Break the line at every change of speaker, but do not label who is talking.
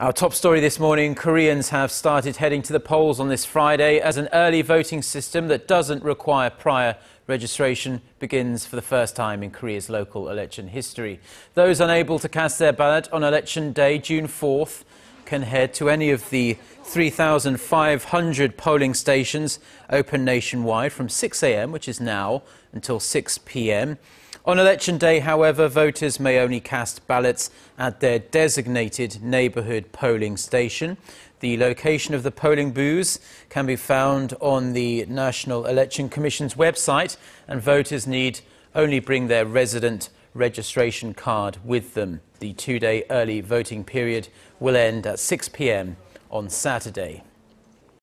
Our top story this morning Koreans have started heading to the polls on this Friday as an early voting system that doesn't require prior registration begins for the first time in Korea's local election history. Those unable to cast their ballot on election day, June 4th, can head to any of the 3,500 polling stations open nationwide from 6 a.m., which is now, until 6 p.m. On election day, however, voters may only cast ballots at their designated neighbourhood polling station. The location of the polling booths can be found on the National Election Commission's website, and voters need only bring their resident registration card with them. The two day early voting period will end at 6 pm on Saturday.